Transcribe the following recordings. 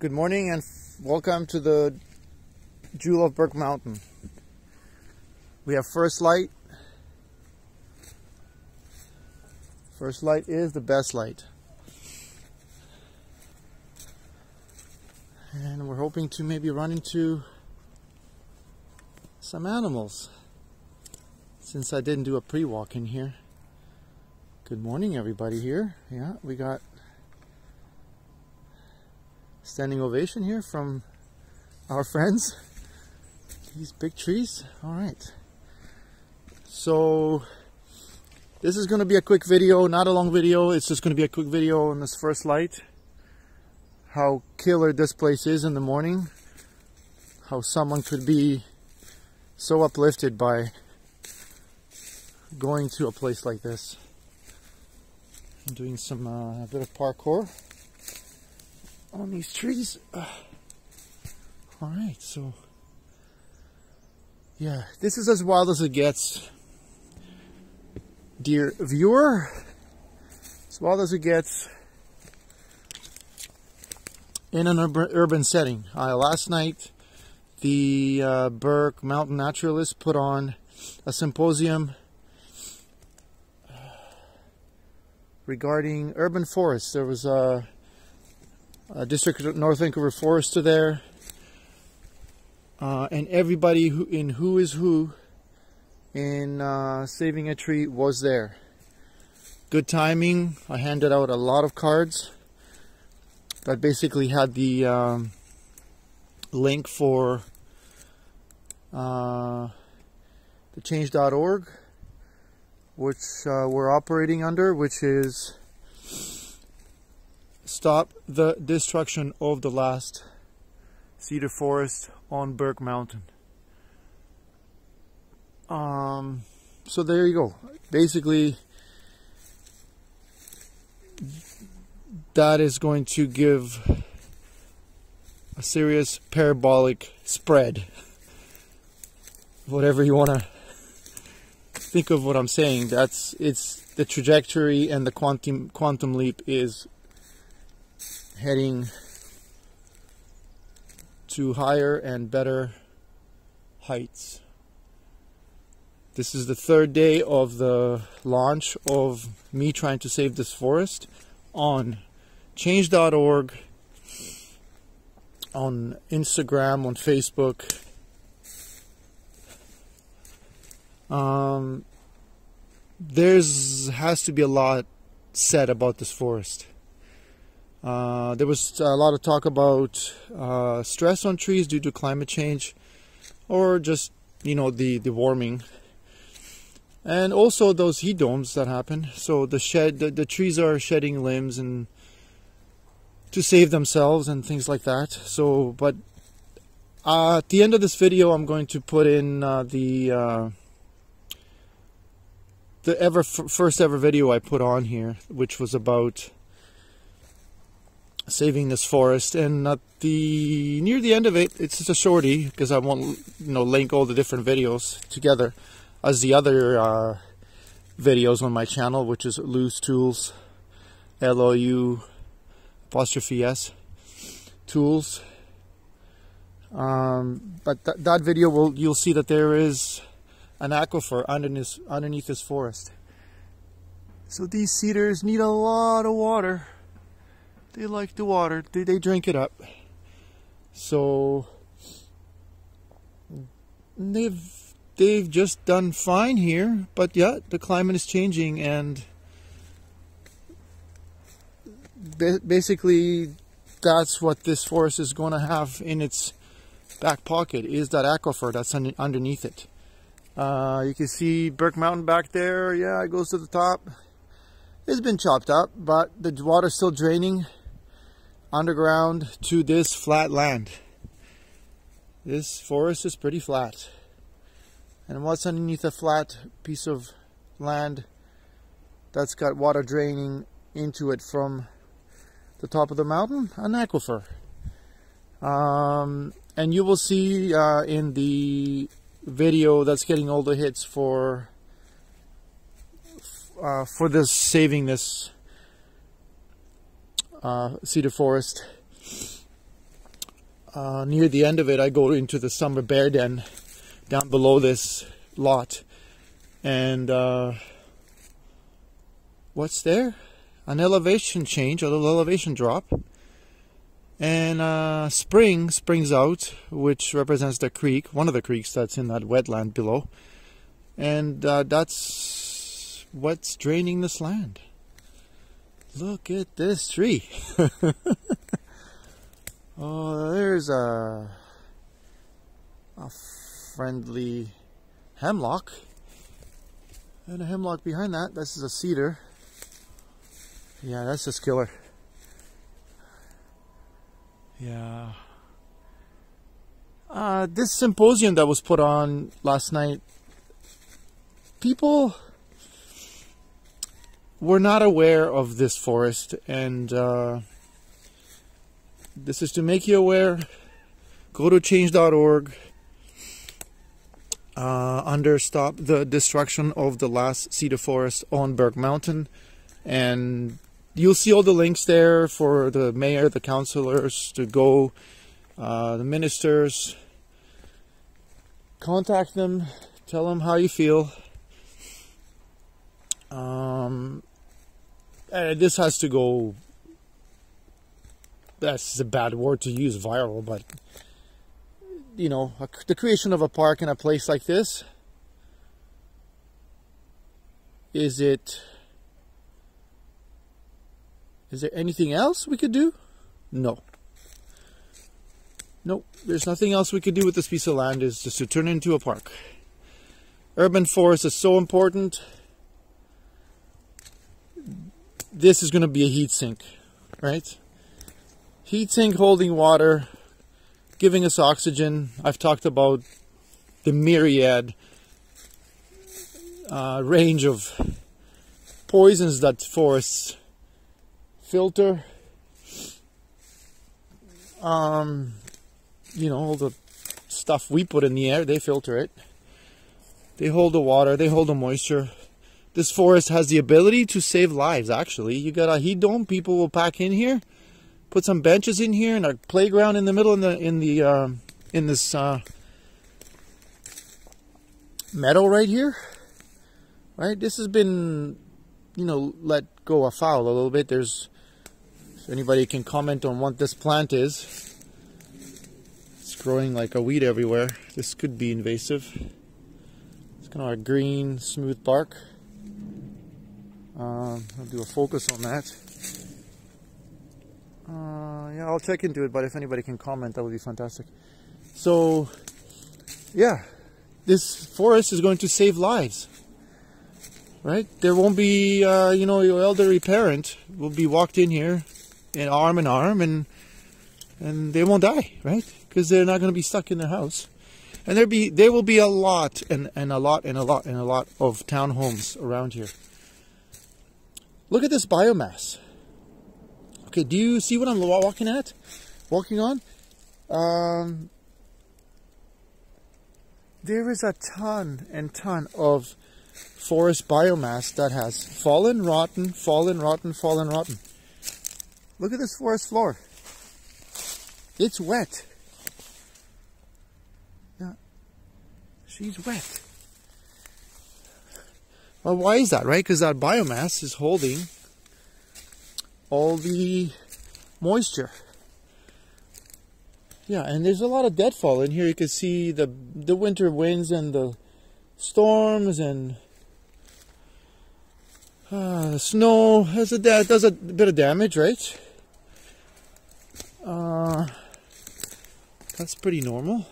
Good morning and welcome to the Jewel of Burke Mountain. We have first light. First light is the best light. And we're hoping to maybe run into some animals since I didn't do a pre-walk in here. Good morning everybody here. Yeah, we got standing ovation here from our friends. These big trees. All right. So this is going to be a quick video, not a long video. It's just going to be a quick video on this first light. How killer this place is in the morning. How someone could be so uplifted by going to a place like this. I'm doing some uh, a bit of parkour on these trees. Uh, all right, so yeah, this is as wild as it gets, dear viewer. As wild as it gets in an urban setting. Uh, last night, the uh, Burke Mountain Naturalists put on a symposium regarding urban forests. There was a uh, District of North Vancouver Forester there, uh, and everybody who in Who is Who in uh, Saving a Tree was there. Good timing. I handed out a lot of cards that basically had the um, link for uh, the change.org, which uh, we're operating under, which is stop the destruction of the last cedar forest on Burke Mountain. Um, so there you go. Basically, that is going to give a serious parabolic spread. Whatever you want to think of what I'm saying, that's it's the trajectory and the quantum quantum leap is heading to higher and better heights. This is the third day of the launch of me trying to save this forest on change.org, on Instagram, on Facebook. Um, there's has to be a lot said about this forest. Uh, there was a lot of talk about uh, stress on trees due to climate change or just, you know, the, the warming. And also those heat domes that happen. So the shed, the, the trees are shedding limbs and to save themselves and things like that. So, but uh, at the end of this video, I'm going to put in uh, the uh, the ever first ever video I put on here, which was about saving this forest and at the near the end of it it's just a shorty because I won't you know link all the different videos together as the other uh, videos on my channel which is Lou's tools L-O-U apostrophe S tools. Um, but th that video will you'll see that there is an aquifer underneath underneath this forest. So these cedars need a lot of water they like the water. They, they drink it up. So they've they've just done fine here, but yeah, the climate is changing and basically that's what this forest is going to have in its back pocket is that aquifer that's underneath it. Uh, you can see Burke Mountain back there. Yeah, it goes to the top. It's been chopped up, but the water's still draining underground to this flat land. This forest is pretty flat. And what's underneath a flat piece of land that's got water draining into it from the top of the mountain? An aquifer. Um, and you will see uh, in the video that's getting all the hits for uh, for this saving this uh, cedar forest uh, near the end of it, I go into the summer bear den down below this lot. And uh, what's there? An elevation change, a little elevation drop. And uh, spring springs out, which represents the creek, one of the creeks that's in that wetland below. And uh, that's what's draining this land. Look at this tree. oh, there's a, a friendly hemlock. And a hemlock behind that. This is a cedar. Yeah, that's just killer. Yeah. Uh, this symposium that was put on last night, people were not aware of this forest, and uh, this is to make you aware. Go to change.org. Uh, under stop the destruction of the last cedar forest on Burke Mountain, and you'll see all the links there for the mayor, the councilors to go, uh, the ministers. Contact them, tell them how you feel. Uh, this has to go. That's a bad word to use, viral, but you know, the creation of a park in a place like this. Is it is there anything else we could do? No. No, there's nothing else we could do with this piece of land is just to turn it into a park. Urban forest is so important. This is going to be a heat sink, right? Heat sink holding water, giving us oxygen. I've talked about the myriad uh, range of poisons that forests filter. Um, you know, all the stuff we put in the air, they filter it. They hold the water, they hold the moisture. This forest has the ability to save lives, actually. You got a heat dome, people will pack in here, put some benches in here and a playground in the middle in the in the uh, in this uh, meadow right here. Right? This has been you know, let go afoul a little bit. There's anybody can comment on what this plant is. It's growing like a weed everywhere. This could be invasive. It's kind of a green, smooth bark. Um, I'll do a focus on that. Uh, yeah, I'll check into it, but if anybody can comment, that would be fantastic. So, yeah, this forest is going to save lives right? There won't be, uh, you know, your elderly parent will be walked in here in arm in arm and and they won't die, right? Because they're not going to be stuck in their house. And there be there will be a lot and, and a lot and a lot and a lot of townhomes around here. Look at this biomass. Okay, do you see what I'm walking at? Walking on? Um, there is a ton and ton of forest biomass that has fallen, rotten, fallen, rotten, fallen, rotten. Look at this forest floor. It's wet. Yeah. She's wet. Well, why is that, right? Because that biomass is holding all the moisture. Yeah, and there's a lot of deadfall in here. You can see the the winter winds and the storms and uh, the snow has a does a bit of damage, right? Uh, that's pretty normal.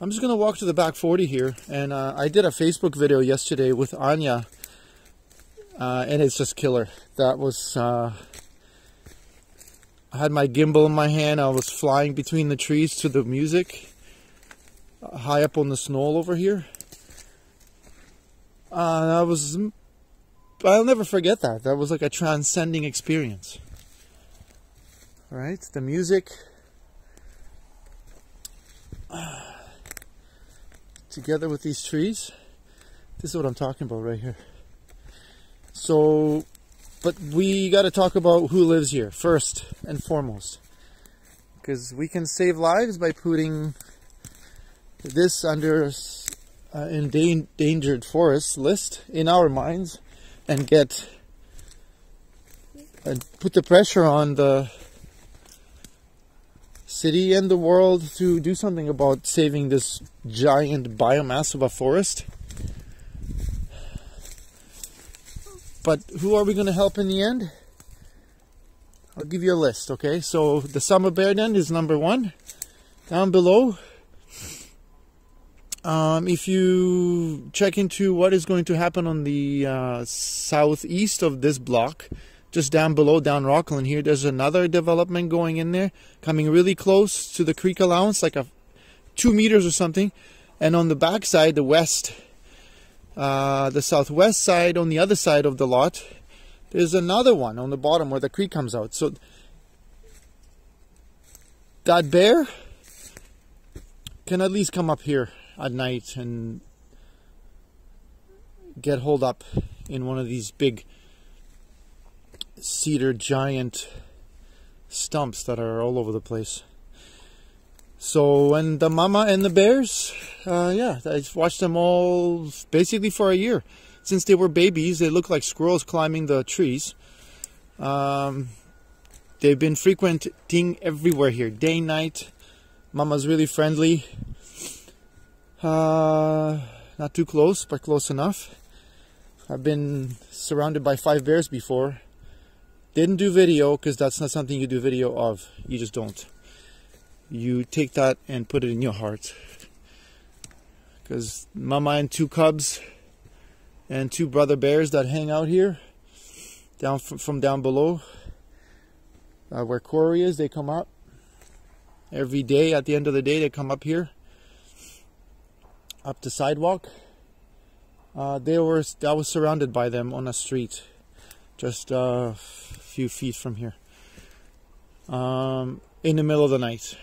I'm just gonna walk to the back 40 here, and uh, I did a Facebook video yesterday with Anya, uh, and it's just killer. That was uh, I had my gimbal in my hand. I was flying between the trees to the music, high up on the snow over here. That was I'll never forget that. That was like a transcending experience. All right? The music together with these trees. This is what I'm talking about right here. So, but we got to talk about who lives here first and foremost. because we can save lives by putting this under uh, endangered forest list in our minds and get and put the pressure on the city and the world to do something about saving this giant biomass of a forest. But who are we going to help in the end? I'll give you a list, okay? So the summer bear den is number one. Down below, um, if you check into what is going to happen on the uh, southeast of this block, just down below, down Rockland here, there's another development going in there, coming really close to the creek allowance, like a two meters or something. And on the back side, the west, uh, the southwest side, on the other side of the lot, there's another one on the bottom where the creek comes out. So that bear can at least come up here at night and get holed up in one of these big cedar giant stumps that are all over the place. So, and the mama and the bears, uh, yeah, I've watched them all basically for a year. Since they were babies, they look like squirrels climbing the trees. Um, they've been frequenting everywhere here, day, night. Mama's really friendly. Uh, not too close, but close enough. I've been surrounded by five bears before. Didn't do video because that's not something you do video of. You just don't. You take that and put it in your heart. Because mama and two cubs and two brother bears that hang out here down from, from down below uh, where Corey is, they come up every day. At the end of the day, they come up here up the sidewalk. Uh, they were I was surrounded by them on a street, just a few feet from here, um, in the middle of the night.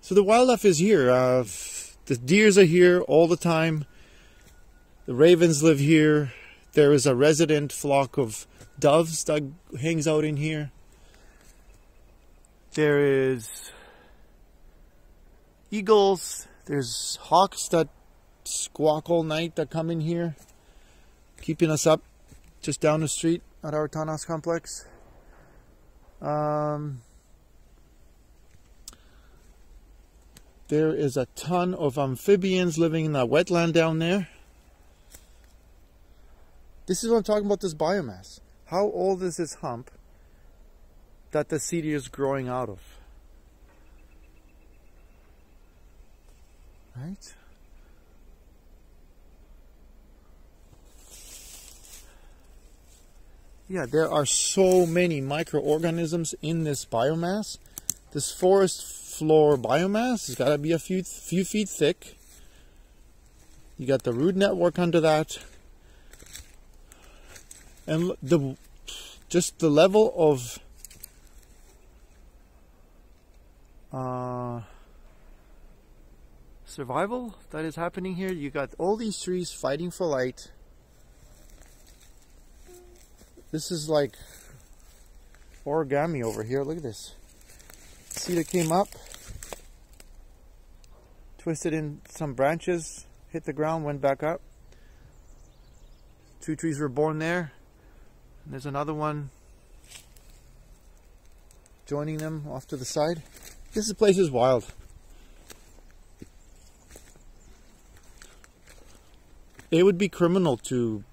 So the wildlife is here. Uh, the deers are here all the time. The ravens live here. There is a resident flock of doves that hangs out in here. There is eagles there's hawks that squawk all night that come in here, keeping us up just down the street at our townhouse complex. Um, there is a ton of amphibians living in that wetland down there. This is what I'm talking about this biomass. How old is this hump that the cedar is growing out of? Right? Yeah, there are so many microorganisms in this biomass. This forest floor biomass has got to be a few few feet thick. You got the root network under that. And the just the level of uh, survival that is happening here. You got all these trees fighting for light. This is like origami over here. Look at this. Cedar came up, twisted in some branches, hit the ground, went back up. Two trees were born there. And there's another one joining them off to the side. This place is wild. It would be criminal to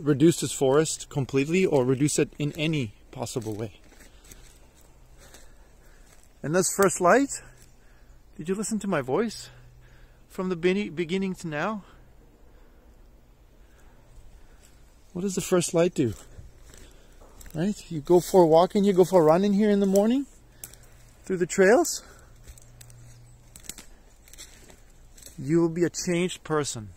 reduce this forest completely or reduce it in any possible way. And this first light, did you listen to my voice from the beginning to now? What does the first light do? Right? You go for a walk and you go for a run in here in the morning through the trails. You will be a changed person.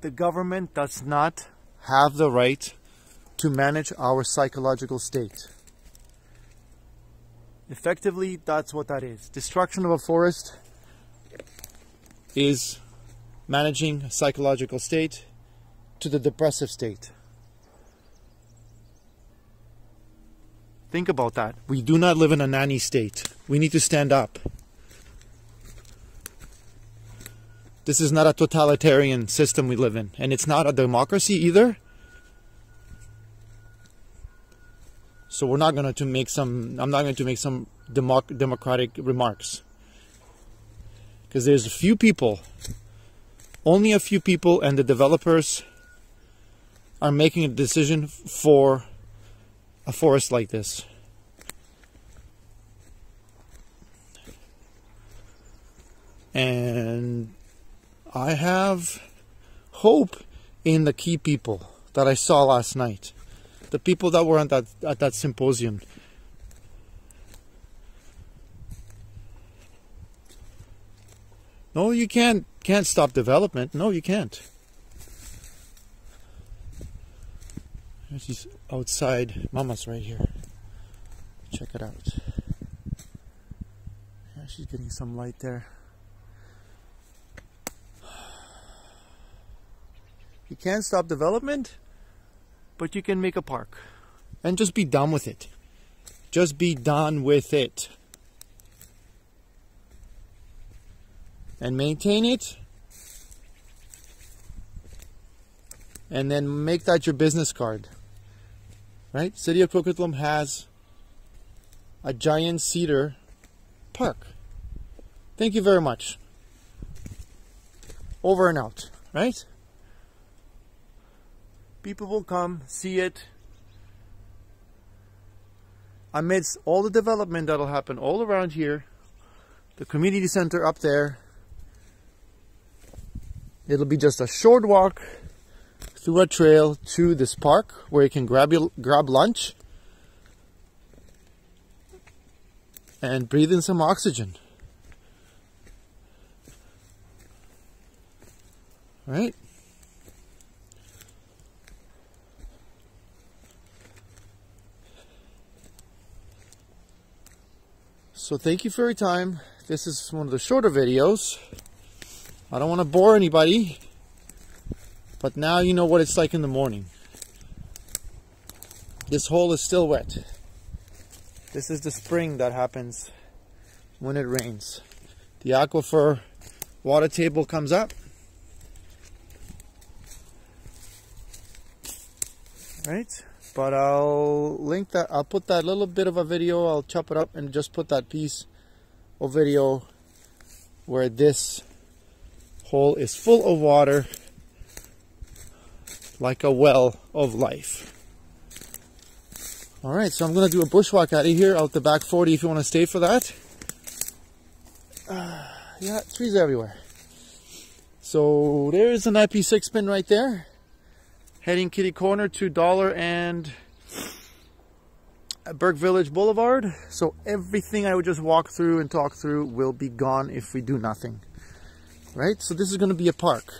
The government does not have the right to manage our psychological state. Effectively, that's what that is. Destruction of a forest is managing psychological state to the depressive state. Think about that. We do not live in a nanny state. We need to stand up. This is not a totalitarian system we live in, and it's not a democracy either. So we're not going to make some. I'm not going to make some democ- democratic remarks because there's a few people, only a few people, and the developers are making a decision for a forest like this. And I have hope in the key people that I saw last night. The people that were at that, at that symposium. No, you can't can't stop development. No, you can't. She's outside. Mama's right here. Check it out. Yeah, she's getting some light there. You can't stop development, but you can make a park. And just be done with it. Just be done with it. And maintain it. And then make that your business card. Right? City of Coquitlam has a giant cedar park. Thank you very much. Over and out, right? People will come, see it. Amidst all the development that'll happen all around here, the community center up there, it'll be just a short walk through a trail to this park where you can grab your, grab lunch and breathe in some oxygen. Right? So thank you for your time. This is one of the shorter videos. I don't want to bore anybody. But now you know what it's like in the morning. This hole is still wet. This is the spring that happens when it rains. The aquifer water table comes up. Right? But I'll link that, I'll put that little bit of a video, I'll chop it up and just put that piece of video where this hole is full of water like a well of life. All right, so I'm to do a bushwalk out of here, out the back 40 if you want to stay for that. Uh, yeah, trees everywhere. So there's an IP6 pin right there. Heading kitty corner to Dollar and Burke Village Boulevard. So everything I would just walk through and talk through will be gone if we do nothing. Right? So this is going to be a park.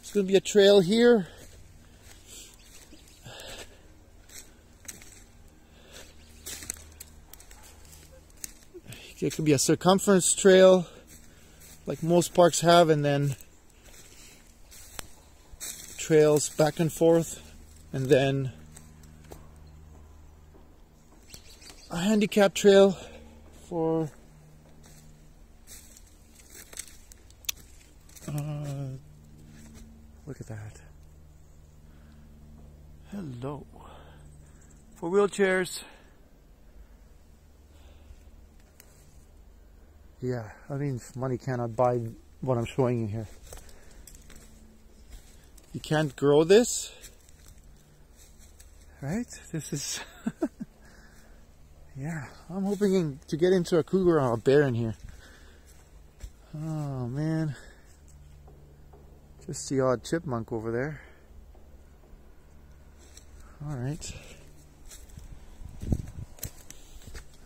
It's going to be a trail here It could be a circumference trail like most parks have and then trails back and forth and then a handicap trail for uh, look at that. Hello. For wheelchairs. Yeah, I mean, money cannot buy what I'm showing you here. You can't grow this, right? This is, yeah, I'm hoping to get into a cougar or a bear in here. Oh man, just the odd chipmunk over there. All right.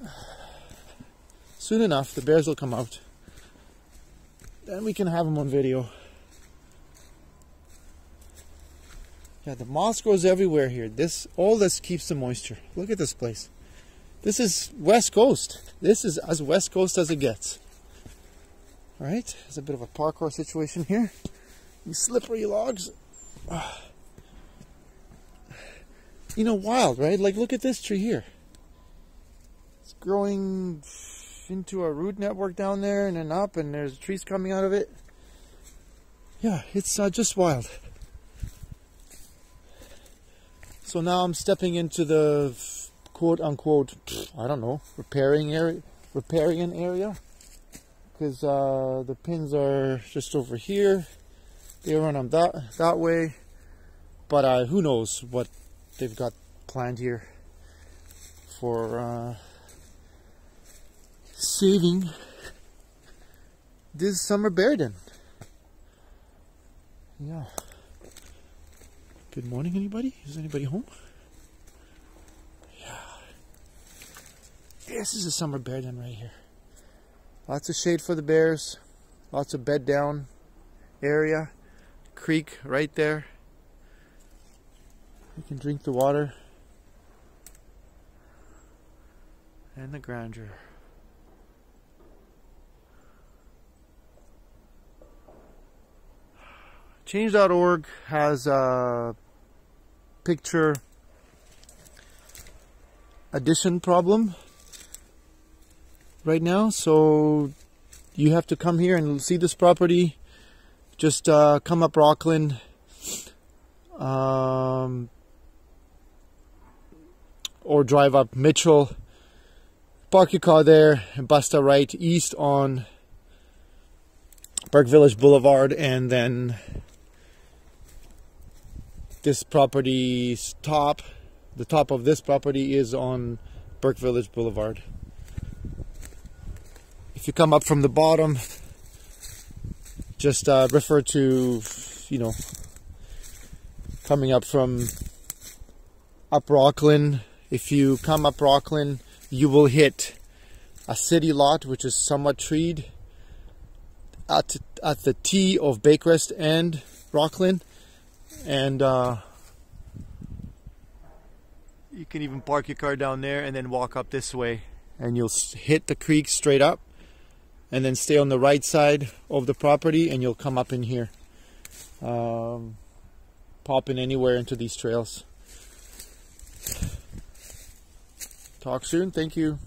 soon enough, the bears will come out. Then we can have them on video. Yeah, the moss grows everywhere here. This all this keeps the moisture. Look at this place. This is West Coast. This is as West Coast as it gets. All right, there's a bit of a parkour situation here. These slippery logs. You know, wild, right? Like, look at this tree here. It's growing into a root network down there and then up, and there's trees coming out of it. Yeah, it's uh, just wild. So now I'm stepping into the quote unquote, I don't know, riparian area, riparian area, because uh, the pins are just over here. They run them that that way, but uh, who knows what they've got planned here for uh, saving this summer bear den. Yeah. Good morning, anybody? Is anybody home? Yeah. This is a summer bear den right here. Lots of shade for the bears. Lots of bed down area. Creek right there. You can drink the water. And the grandeur. Change.org has a picture addition problem right now. So you have to come here and see this property. Just uh, come up Rockland. Um, or drive up Mitchell. Park your car there and bust a right east on Park Village Boulevard and then this property's top, the top of this property is on Burke Village Boulevard. If you come up from the bottom, just uh, refer to, you know, coming up from up Rockland. If you come up Rockland, you will hit a city lot, which is somewhat treed at, at the T of Bakewest and Rockland. And uh, you can even park your car down there and then walk up this way. and you'll hit the creek straight up and then stay on the right side of the property and you'll come up in here um, pop in anywhere into these trails. Talk soon. Thank you